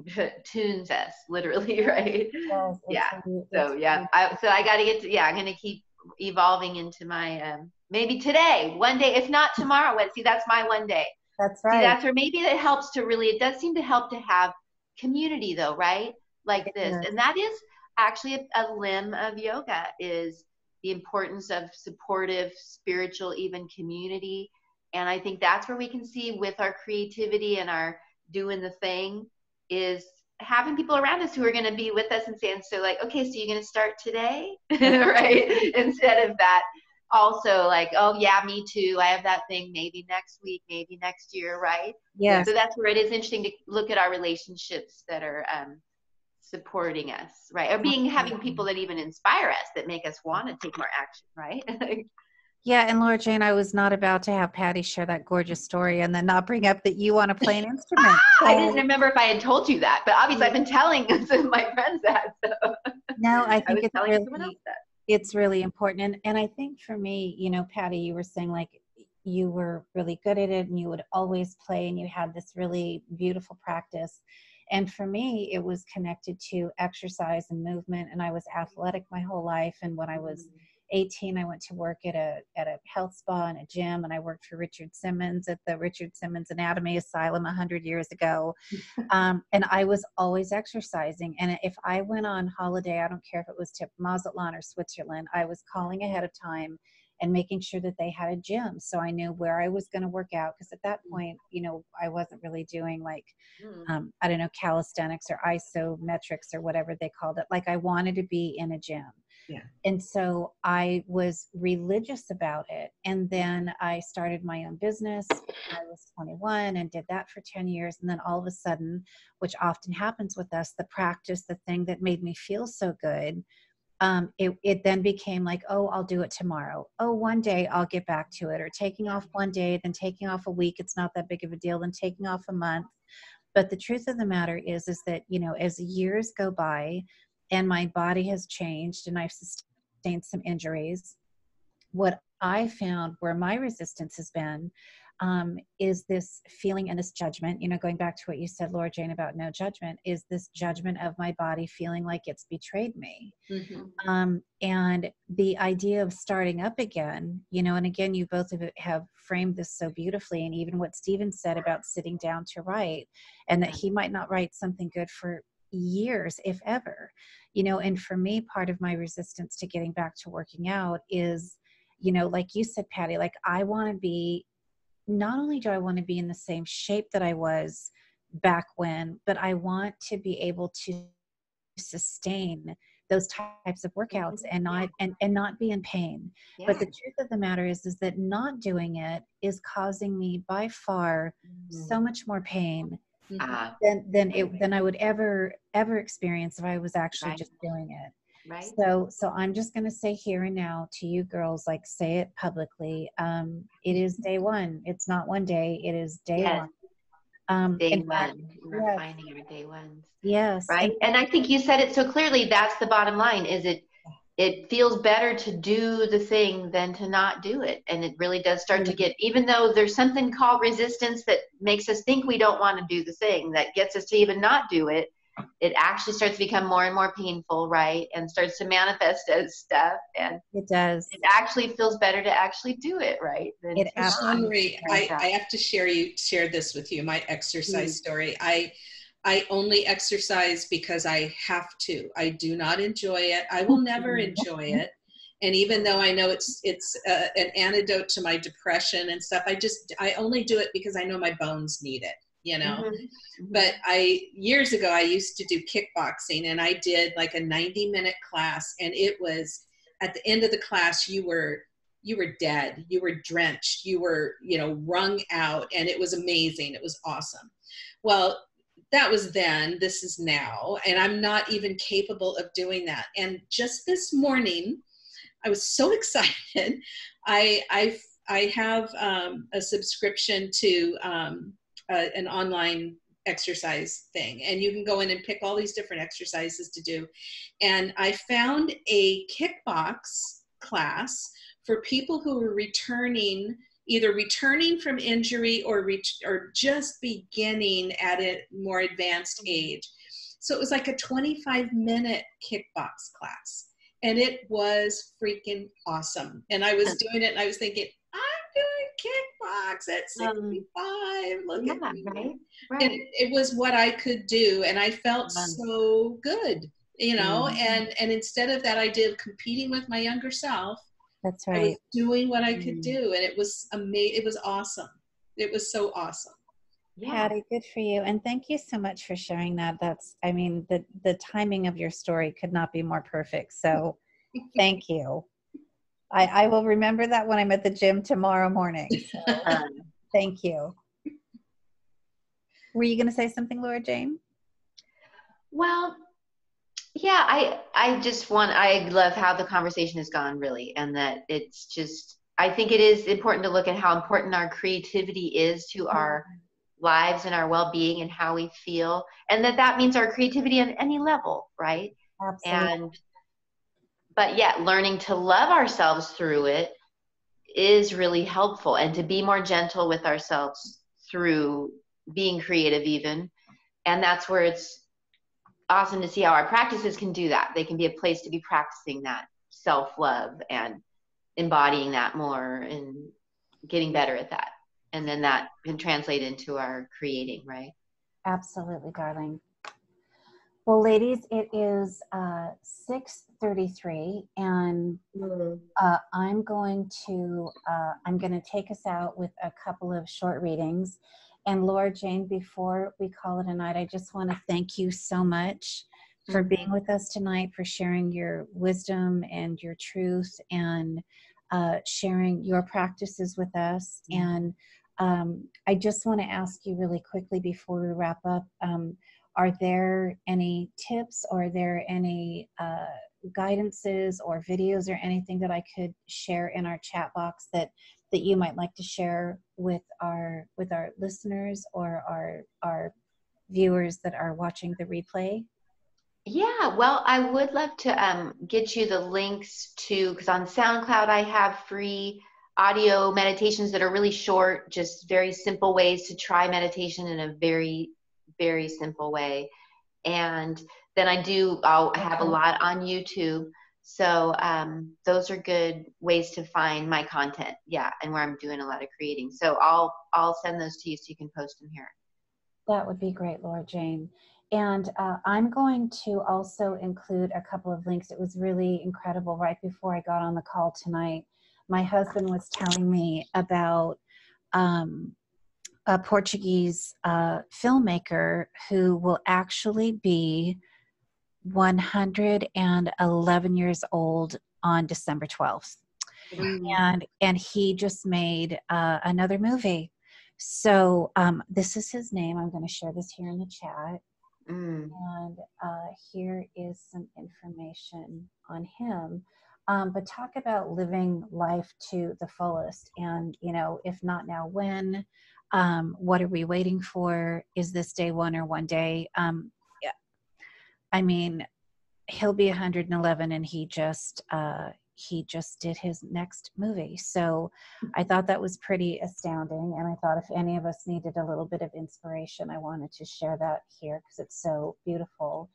[laughs] tunes us literally [laughs] right? Yes, yeah. so yeah I, so i got to get to yeah i'm gonna keep evolving into my um maybe today one day if not tomorrow see that's my one day. That's right. see, that's where maybe it helps to really it does seem to help to have community though right? Like this. And that is actually a, a limb of yoga is the importance of supportive spiritual even community and I think that's where we can see with our creativity and our doing the thing is having people around us who are going to be with us and saying, so like, okay, so you're going to start today, [laughs] [laughs] right? Instead of that, also like, oh yeah, me too. I have that thing maybe next week, maybe next year, right? Yeah. So that's where it is interesting to look at our relationships that are um, supporting us, right? Or being having people that even inspire us that make us want to take more action, right? [laughs] Yeah, and Laura Jane, I was not about to have Patty share that gorgeous story and then not bring up that you want to play an instrument. So. [laughs] I didn't remember if I had told you that, but obviously I've been telling [laughs] some of my friends that. So. no, I [laughs] think I it's really, it's really important. And, and I think for me, you know, Patty, you were saying like you were really good at it and you would always play and you had this really beautiful practice. And for me, it was connected to exercise and movement. And I was athletic my whole life. And when I was mm-hmm 18 i went to work at a at a health spa and a gym and i worked for richard simmons at the richard simmons anatomy asylum 100 years ago [laughs] um, and i was always exercising and if i went on holiday i don't care if it was to mazatlan or switzerland i was calling ahead of time and making sure that they had a gym so i knew where i was going to work out because at that mm. point you know i wasn't really doing like mm. um, i don't know calisthenics or isometrics or whatever they called it like i wanted to be in a gym yeah. And so I was religious about it. And then I started my own business. I was 21 and did that for 10 years. And then all of a sudden, which often happens with us, the practice, the thing that made me feel so good, um, it, it then became like, oh, I'll do it tomorrow. Oh, one day I'll get back to it. Or taking off one day, then taking off a week. It's not that big of a deal. Then taking off a month. But the truth of the matter is, is that, you know, as years go by, and my body has changed and I've sustained some injuries. What I found where my resistance has been um, is this feeling and this judgment, you know, going back to what you said, Laura Jane, about no judgment, is this judgment of my body feeling like it's betrayed me. Mm-hmm. Um, and the idea of starting up again, you know, and again, you both have framed this so beautifully. And even what Steven said about sitting down to write, and that he might not write something good for years, if ever. You know, and for me, part of my resistance to getting back to working out is, you know, like you said, Patty, like I want to be, not only do I want to be in the same shape that I was back when, but I want to be able to sustain those types of workouts and not and, and not be in pain yeah. but the truth of the matter is is that not doing it is causing me by far mm-hmm. so much more pain uh, than than it than I would ever ever experience if I was actually right. just doing it. Right. So so I'm just going to say here and now to you girls, like say it publicly. Um, it is day one. It's not one day. It is day yes. one. Um, day one. We're yes. finding our day ones. Yes. Right. And, and I think you said it so clearly. That's the bottom line. Is it it feels better to do the thing than to not do it. And it really does start mm-hmm. to get even though there's something called resistance that makes us think we don't want to do the thing that gets us to even not do it it actually starts to become more and more painful right? And starts to manifest as stuff. And it does. it actually feels better to actually do it right? It absolutely I, I have to share you share this with you my exercise mm-hmm. story. I I only exercise because I have to. I do not enjoy it. I will never enjoy it. And even though I know it's it's uh, an antidote to my depression and stuff, I just I only do it because I know my bones need it. You know. Mm-hmm. mm-hmm. But I years ago I used to do kickboxing and I did like a 90 minute class and it was at the end of the class you were you were dead you were drenched you were you know wrung out and it was amazing it was awesome well that was then this is now and i'm not even capable of doing that. And just this morning i was so [laughs] excited. I i i have um, a subscription to um, an online exercise thing and you can go in and pick all these different exercises to do. And i found a kickbox class for people who are returning either returning from injury or reach or just beginning at a more advanced mm-hmm. age. So it was like a 25 minute kickbox class and it was freaking awesome. And I was doing it and I was thinking, I'm doing kickbox at 65. Um, Look yeah, at me. Right, right. And it was what I could do and I felt so good, you know, mm-hmm. and and instead of that idea of competing with my younger self, that's right. I was doing what I could mm. do, and it was amazing. It was awesome. It was so awesome. Yeah. Patty, good for you, and thank you so much for sharing that. That's, I mean, the the timing of your story could not be more perfect. So, [laughs] thank you. I, I will remember that when I'm at the gym tomorrow morning. So, [laughs] um, thank you. Were you going to say something, Laura Jane? Well, yeah i i just want i love how the conversation has gone really and that it's just i think it is important to look at how important our creativity is to our lives and our well-being and how we feel and that that means our creativity on any level right Absolutely. and but yet learning to love ourselves through it is really helpful and to be more gentle with ourselves through being creative even and that's where it's awesome to see how our practices can do that. They can be a place to be practicing that self-love and embodying that more and getting better at that. And then that can translate into our creating right? Absolutely darling. Well ladies it is uh, 6.33 and mm-hmm. uh, i'm going to uh, i'm going to take us out with a couple of short readings and laura jane before we call it a night i just want to thank you so much for being mm-hmm. with us tonight for sharing your wisdom and your truth and uh, sharing your practices with us. Mm-hmm. And um, I just want to ask you really quickly before we wrap up um, are there any tips or are there any uh, guidances or videos or anything that I could share in our chat box that that you might like to share with our with our listeners or our our viewers that are watching the replay? Yeah, well, I would love to um, get you the links to, because on SoundCloud I have free audio meditations that are really short, just very simple ways to try meditation in a very, very simple way. And then I do, I'll have a lot on YouTube. So um, those are good ways to find my content. Yeah, and where I'm doing a lot of creating. So I'll I'll send those to you so you can post them here. That would be great, Laura Jane. And uh, I'm going to also include a couple of links. It was really incredible right before I got on the call tonight. My husband was telling me about um, a Portuguese uh, filmmaker who will actually be 111 years old on December 12th. Mm-hmm. And and he just made uh, another movie. So um, this is his name. I'm going to share this here in the chat. Mm. And uh, here is some information on him. Um, but talk about living life to the fullest. And, you know, if not now, when? Um, what are we waiting for? Is this day one or one day? Um. I mean, he'll be 111 and he just, uh, he just did his next movie. So I thought that was pretty astounding. And I thought if any of us needed a little bit of inspiration, I wanted to share that here because it's so beautiful.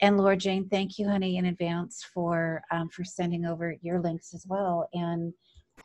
And Laura Jane, thank you, honey, in advance for um, for sending over your links as well. And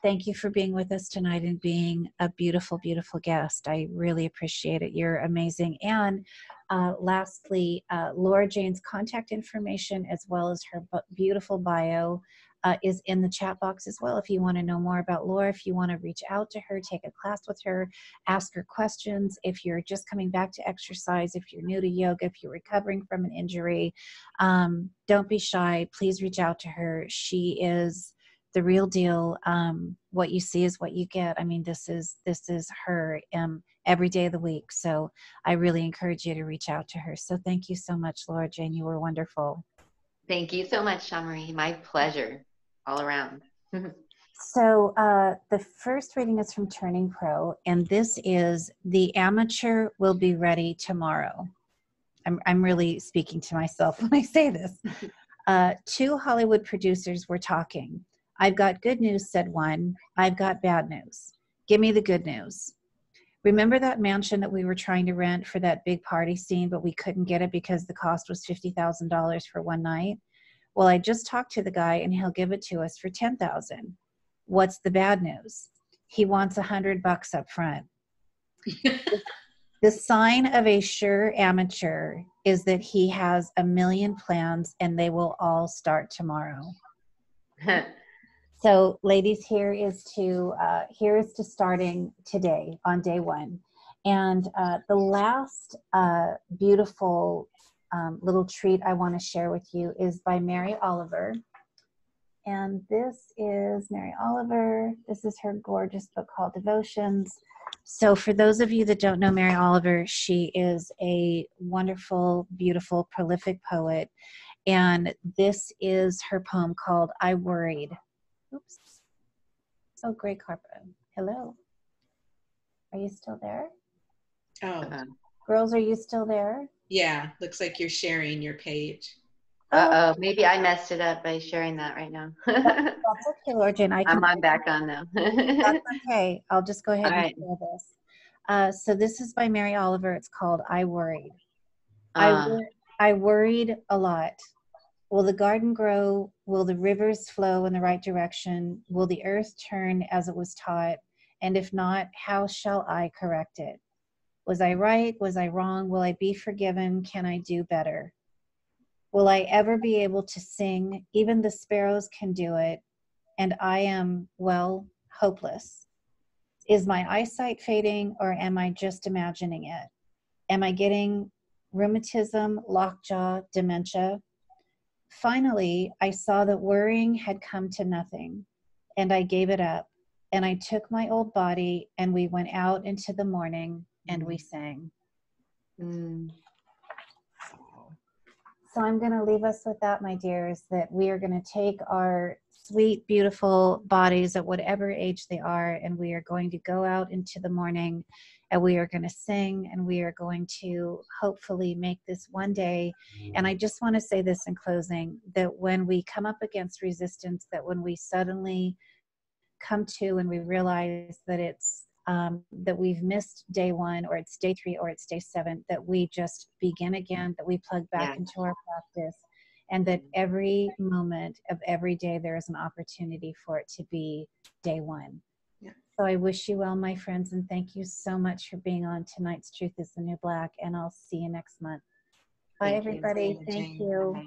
thank you for being with us tonight and being a beautiful, beautiful guest. I really appreciate it. You're amazing. And uh, lastly, uh, Laura Jane's contact information as well as her beautiful bio uh, is in the chat box as well. If you want to know more about Laura, if you want to reach out to her, take a class with her, ask her questions. If you're just coming back to exercise, if you're new to yoga, if you're recovering from an injury, um, don't be shy. Please reach out to her. She is the real deal. Um, what you see is what you get. I mean, this is this is her um, every day of the week. So I really encourage you to reach out to her. So thank you so much, Laura Jane. You were wonderful. Thank you so much, Shawn Marie. My pleasure all around. [laughs] so uh, the first reading is from Turning Pro, and this is The Amateur Will Be Ready Tomorrow. I'm, I'm really speaking to myself [laughs] when I say this. [laughs] Uh, two Hollywood producers were talking. I've got good news, said one. I've got bad news. Give me the good news. Remember that mansion that we were trying to rent for that big party scene, but we couldn't get it because the cost was $50,000 for one night? Well, I just talked to the guy and he'll give it to us for 10,000. What's the bad news? He wants a hundred bucks up front. [laughs] the sign of a sure amateur is that he has a million plans and they will all start tomorrow. [laughs] so ladies here is to uh, here is to starting today on day one and uh, the last uh, beautiful um, little treat I want to share with you is by Mary Oliver. And this is Mary Oliver. This is her gorgeous book called Devotions. So, for those of you that don't know Mary Oliver, she is a wonderful, beautiful, prolific poet. And this is her poem called I Worried. Oops. Oh, Greg Carpa. Hello. Are you still there? Oh. Girls, are you still there? Yeah, looks like you're sharing your page. Uh oh, maybe I messed it up by sharing that right now. [laughs] that's, okay, Laura Jane. I am on back on now. that's [laughs] okay. I'll just go ahead All and right. share this. Uh, so this is by Mary Oliver. It's called "I Worried." Uh. I wor- I worried a lot. Will the garden grow? Will the rivers flow in the right direction? Will the earth turn as it was taught? And if not, how shall I correct it? Was I right? Was I wrong? Will I be forgiven? Can I do better? Will I ever be able to sing? Even the sparrows can do it, and I am, well, hopeless. Is my eyesight fading, or am I just imagining it? Am I getting rheumatism, lockjaw, dementia? Finally, I saw that worrying had come to nothing, and I gave it up. And I took my old body, and we went out into the morning, and we sang. Mm. So I'm going to leave us with that, my dears, that we are going to take our sweet, beautiful bodies at whatever age they are, and we are going to go out into the morning and we are going to sing and we are going to hopefully make this one day. And I just want to say this in closing that when we come up against resistance, that when we suddenly come to and we realize that it's um, that we've missed day one or it's day three or it's day seven, that we just begin again, that we plug back yeah. into our practice, and that every moment of every day there is an opportunity for it to be day one. So I wish you well, my friends, and thank you so much for being on tonight's Truth is the New Black, and I'll see you next month. Bye, thank everybody. You. Thank you. Bye.